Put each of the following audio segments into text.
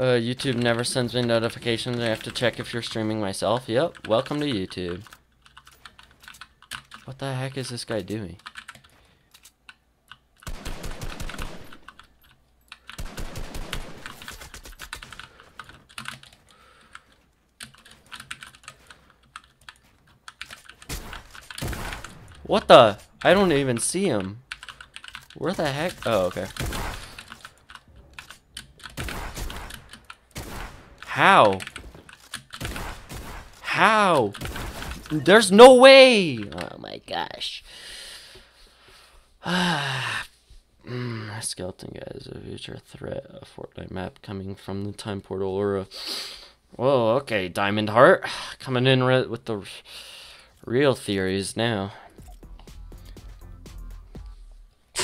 Uh, YouTube never sends me notifications. I have to check if you're streaming myself. Yep. Welcome to YouTube. What the heck is this guy doing? What the? I don't even see him. Where the heck? Oh, okay. How? How? There's no way! Oh my gosh. mm, skeleton guy is a future threat. A Fortnite map coming from the time portal or a. Whoa, okay, Diamond Heart. Coming in with the real theories now.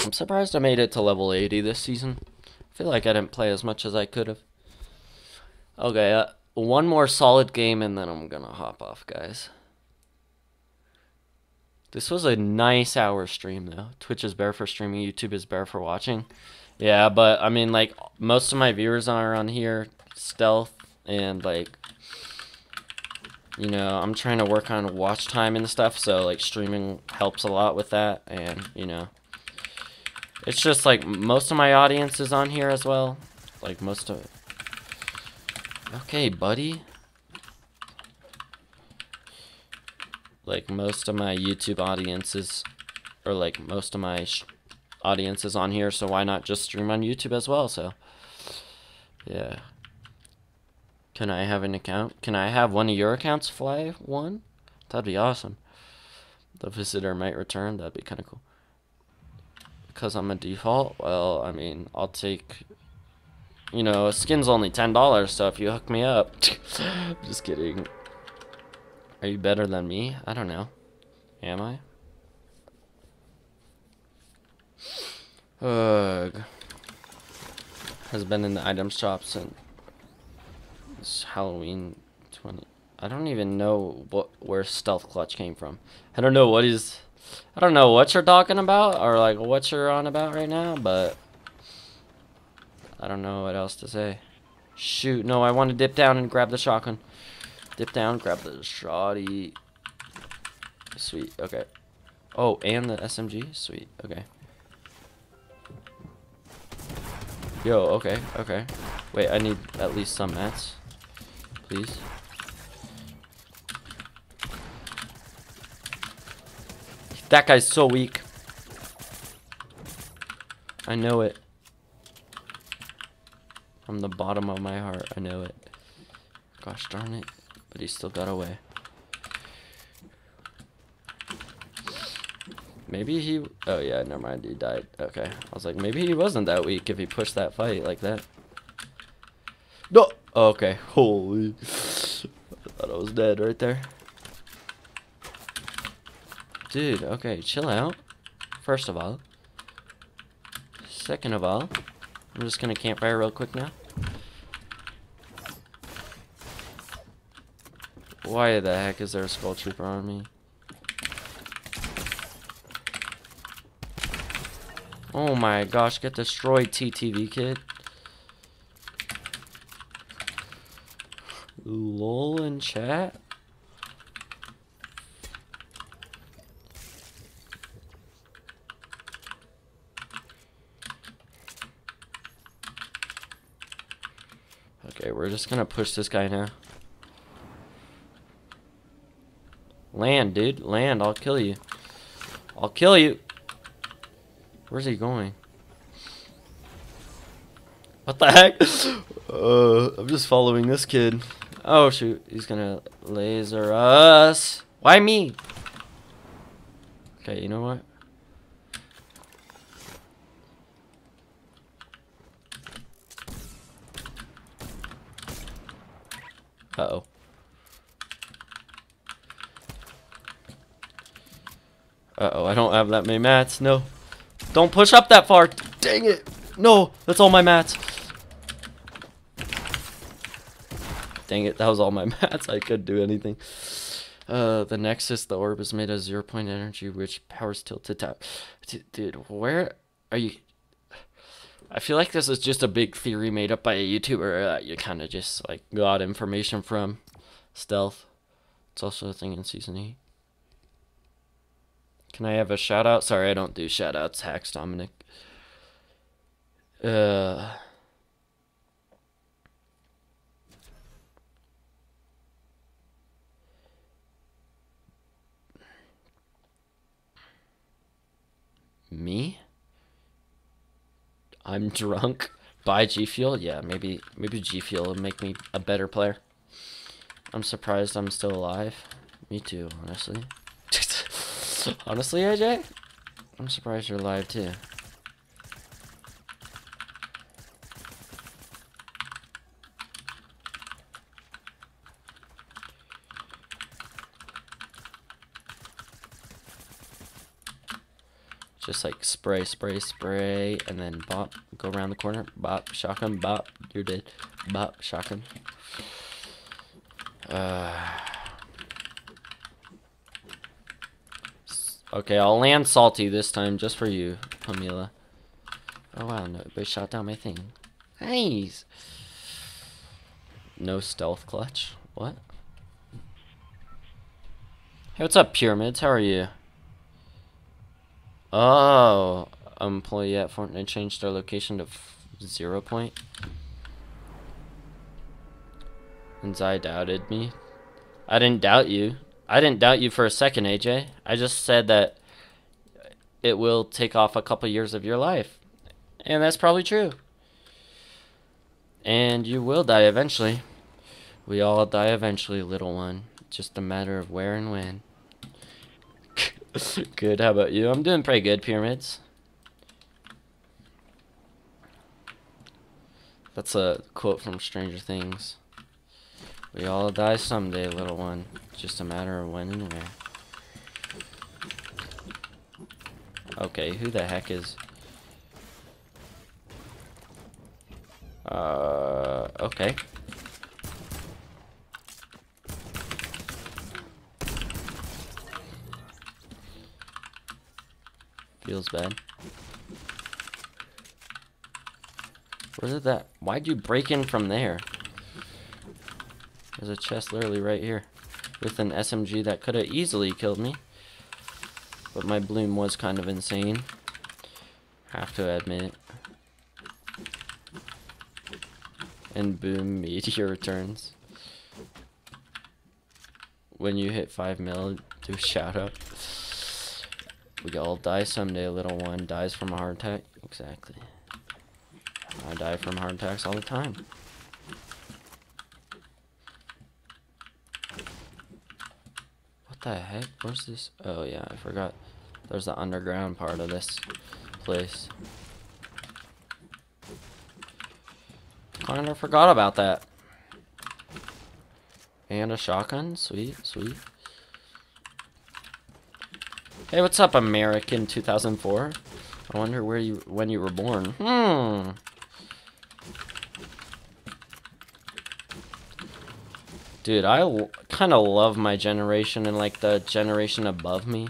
I'm surprised I made it to level 80 this season. I feel like I didn't play as much as I could have. Okay, uh, one more solid game and then I'm gonna hop off, guys. This was a nice hour stream, though. Twitch is better for streaming, YouTube is better for watching. Yeah, but I mean, like, most of my viewers are on here, stealth, and like, you know, I'm trying to work on watch time and stuff, so like, streaming helps a lot with that, and you know. It's just like most of my audience is on here as well. Like most of Okay, buddy. Like most of my YouTube audiences or like most of my audiences on here, so why not just stream on YouTube as well? So yeah. Can I have an account? Can I have one of your accounts fly one? That'd be awesome. The visitor might return. That'd be kind of cool because I'm a default, well, I mean, I'll take, you know, a skin's only $10, so if you hook me up, just kidding. Are you better than me? I don't know. Am I? Ugh. Has been in the item shop since Halloween 20. I don't even know what where Stealth Clutch came from. I don't know what he's I don't know what you're talking about or like what you're on about right now, but I don't know what else to say. Shoot, no, I want to dip down and grab the shotgun. Dip down, grab the shoddy. Sweet, okay. Oh, and the SMG? Sweet, okay. Yo, okay, okay. Wait, I need at least some mats. Please. That guy's so weak. I know it. From the bottom of my heart, I know it. Gosh darn it. But he still got away. Maybe he... Oh, yeah, never mind. He died. Okay. I was like, maybe he wasn't that weak if he pushed that fight like that. No! okay. Holy... I thought I was dead right there. Dude, okay, chill out. First of all. Second of all, I'm just gonna camp fire real quick now. Why the heck is there a skull trooper on me? Oh my gosh, get destroyed, TTV kid. LOL in chat? Okay, we're just gonna push this guy now. Land, dude. Land. I'll kill you. I'll kill you. Where's he going? What the heck? Uh, I'm just following this kid. Oh, shoot. He's gonna laser us. Why me? Okay, you know what? Uh-oh. Uh-oh, I don't have that many mats. No. Don't push up that far. Dang it. No, that's all my mats. Dang it, that was all my mats. I couldn't do anything. Uh, the Nexus, the orb is made of zero point energy, which powers tilted tap. Dude, where are you? I feel like this is just a big theory made up by a YouTuber that you kind of just like got information from. Stealth. It's also a thing in season 8. Can I have a shout out? Sorry, I don't do shout outs. Hacks Dominic. Uh. Me? I'm drunk. Buy G Fuel? Yeah, maybe maybe G Fuel will make me a better player. I'm surprised I'm still alive. Me too, honestly. honestly, AJ? I'm surprised you're alive too. Just like spray, spray, spray, and then bop, go around the corner, bop, shotgun, bop, you're dead, bop, shotgun. Uh, okay, I'll land salty this time just for you, Pamela. Oh wow, no, nobody shot down my thing. Nice. No stealth clutch. What? Hey, what's up, Pyramids? How are you? Oh, employee at Fortnite changed their location to zero point. And Zye doubted me. I didn't doubt you. I didn't doubt you for a second, AJ. I just said that it will take off a couple years of your life. And that's probably true. And you will die eventually. We all die eventually, little one. Just a matter of where and when. good. How about you? I'm doing pretty good, pyramids. That's a quote from Stranger Things. We all die someday, little one. Just a matter of when and where. Okay, who the heck is... Uh, okay. Feels bad. Where did that... Why'd you break in from there? There's a chest literally right here. With an SMG that could have easily killed me. But my bloom was kind of insane. Have to admit. And boom, meteor returns. When you hit 5 mil, do shout out. We all die someday, little one. Dies from a heart attack? Exactly. I die from heart attacks all the time. What the heck? Where's this? Oh yeah, I forgot. There's the underground part of this place. Kinda forgot about that. And a shotgun? Sweet, sweet. Hey, what's up, American 2004? I wonder where you when you were born. Hmm. Dude, I kind of love my generation and like the generation above me.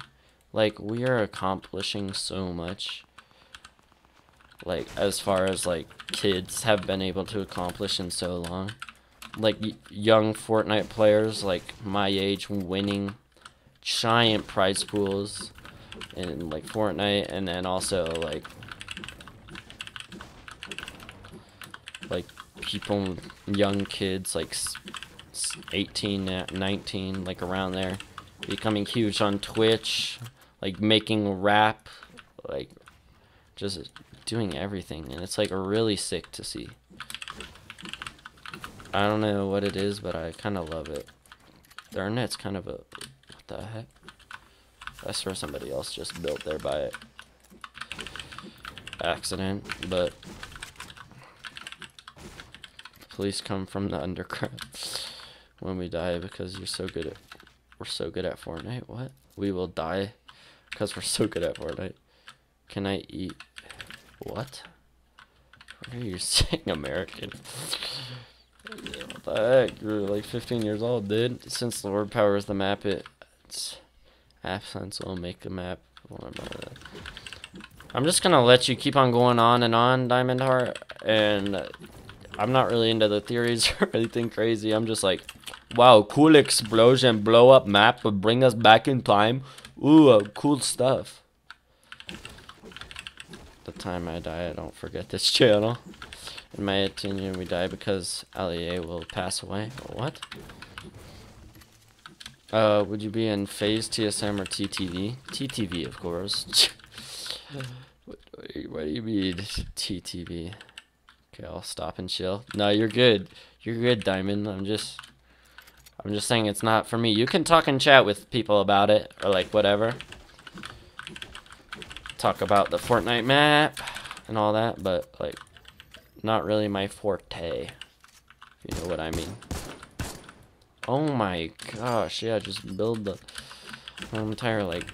Like we are accomplishing so much. Like as far as like kids have been able to accomplish in so long. Like young Fortnite players like my age winning giant prize pools in like Fortnite and then also like like people young kids like 18 uh, 19 like around there becoming huge on Twitch like making rap like just doing everything and it's like really sick to see. I don't know what it is but I kind of love it. Their net's kind of a the heck? I swear somebody else just built there by accident, but please come from the underground when we die because you're so good at we're so good at Fortnite. What? We will die because we're so good at Fortnite. Can I eat what? What are you saying, American? what the heck? You're like 15 years old, dude. Since Lord powers the map, it absence will make a map. I'm just gonna let you keep on going on and on, Diamond Heart, and I'm not really into the theories or anything crazy. I'm just like, wow, cool explosion, blow up map, but bring us back in time. Ooh, uh, cool stuff. The time I die, I don't forget this channel. In my opinion, we die because Allier will pass away. What? Uh, would you be in phase TSM or TTV? TTV, of course. what, what do you mean, TTV? Okay, I'll stop and chill. No, you're good. You're good, Diamond. I'm just... I'm just saying it's not for me. You can talk and chat with people about it, or like whatever. Talk about the Fortnite map and all that, but like, not really my forte. You know what I mean. Oh my gosh, yeah, just build the entire like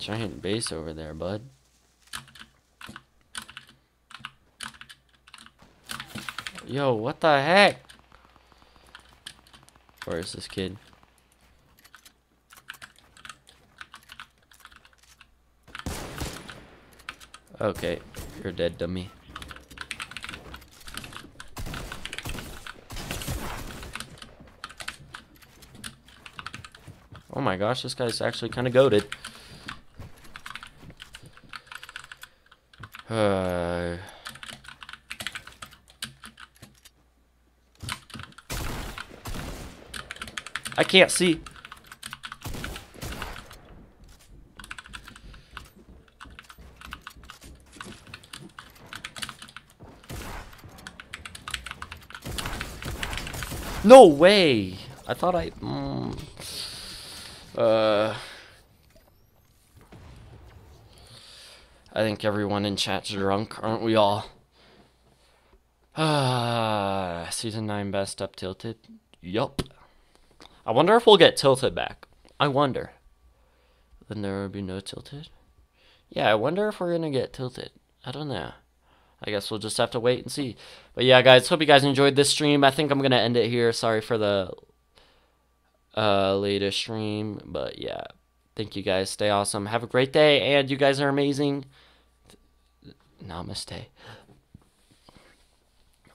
giant base over there, bud. Yo, what the heck? Where is this kid? Okay, you're dead, dummy. My gosh, this guy's actually kind of goaded. Uh... I can't see. No way! I thought I... Mm, uh... I think everyone in chat's drunk, aren't we all? Ah, season 9 best up tilted? Yup. I wonder if we'll get tilted back. I wonder. Then there will be no tilted? Yeah, I wonder if we're going to get tilted. I don't know. I guess we'll just have to wait and see. But yeah, guys, hope you guys enjoyed this stream. I think I'm going to end it here. Sorry for the uh, latest stream. But yeah, thank you guys. Stay awesome. Have a great day. And you guys are amazing. Namaste.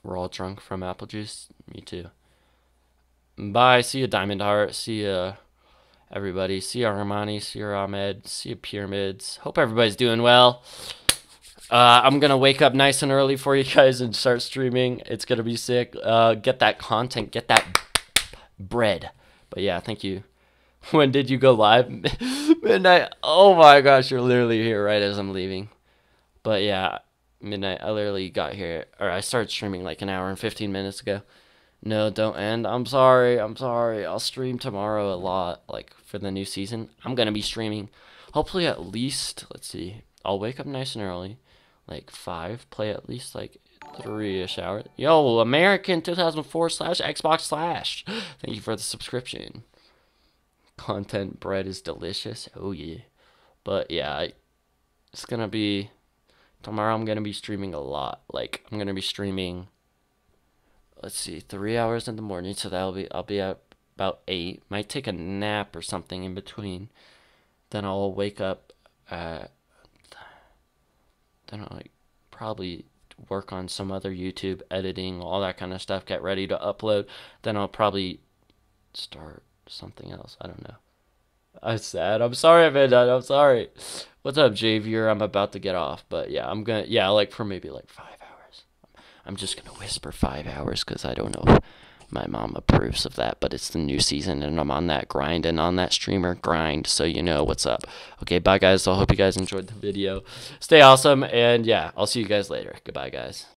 We're all drunk from apple juice. Me too. Bye. See you, Diamond Heart. See you, everybody. See you, Armani. See you, Ahmed. See you, Pyramids. Hope everybody's doing well. Uh, I'm to wake up nice and early for you guys and start streaming. It's to be sick. Uh, get that content. Get that bread. But yeah, thank you. When did you go live? Midnight. Oh my gosh, you're literally here right as I'm leaving. But yeah, midnight. I literally got here, or I started streaming like an hour and 15 minutes ago. No, don't end. I'm sorry. I'm sorry. I'll stream tomorrow a lot, like for the new season. I'm gonna be streaming, hopefully at least. Let's see. I'll wake up nice and early, like five. Play at least like three-ish hours. Yo, American 2004 slash Xbox slash. Thank you for the subscription. Content bread is delicious. Oh yeah. But yeah, I, it's gonna be tomorrow. I'm gonna be streaming a lot. Like I'm gonna be streaming let's see, three hours in the morning, so that'll be I'll be at about eight. Might take a nap or something in between. Then I'll wake up. Uh, then I'll like probably work on some other YouTube editing, all that kind of stuff. Get ready to upload. Then I'll probably start something else. I don't know. I'm sad. I'm sorry. I'm sorry. What's up, Javier? I'm about to get off, but yeah, I'm gonna yeah, like for maybe like five hours. I'm just to whisper five hours because I don't know my mom approves of that, but it's the new season and I'm on that grind and on that streamer grind, so you know what's up. Okay, bye guys. I hope you guys enjoyed the video. Stay awesome, and yeah, I'll see you guys later. Goodbye, guys.